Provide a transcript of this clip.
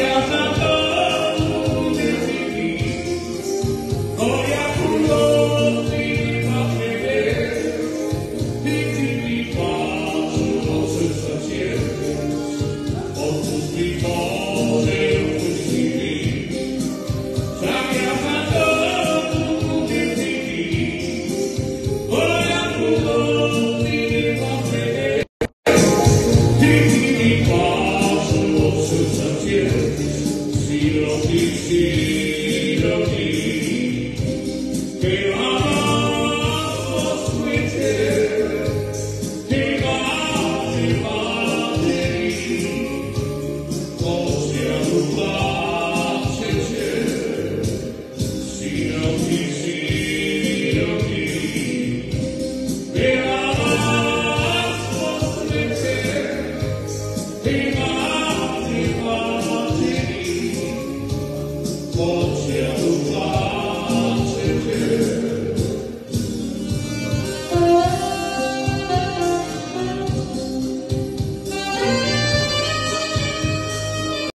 Yeah. quieres, si lo quisieras, pero pontos.